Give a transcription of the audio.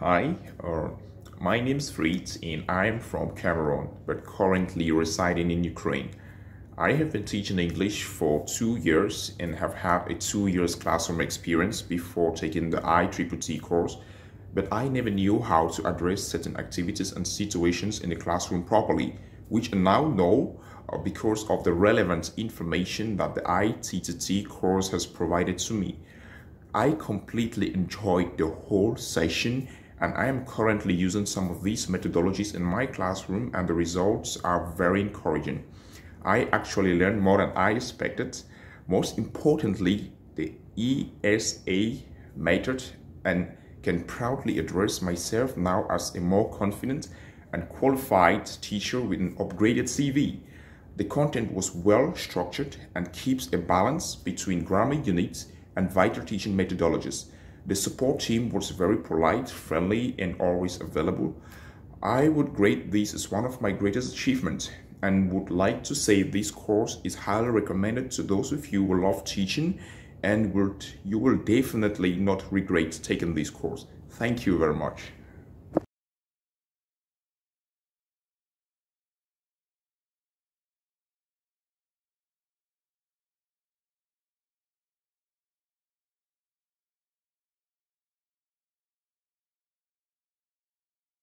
Hi, uh, my name is Fritz and I am from Cameroon but currently residing in Ukraine. I have been teaching English for two years and have had a two years classroom experience before taking the ITTT course, but I never knew how to address certain activities and situations in the classroom properly, which I now know uh, because of the relevant information that the ITTT course has provided to me. I completely enjoyed the whole session and I am currently using some of these methodologies in my classroom and the results are very encouraging. I actually learned more than I expected. Most importantly, the ESA method and can proudly address myself now as a more confident and qualified teacher with an upgraded CV. The content was well structured and keeps a balance between grammar units and vital teaching methodologies. The support team was very polite, friendly, and always available. I would grade this as one of my greatest achievements and would like to say this course is highly recommended to those of you who love teaching and would you will definitely not regret taking this course. Thank you very much.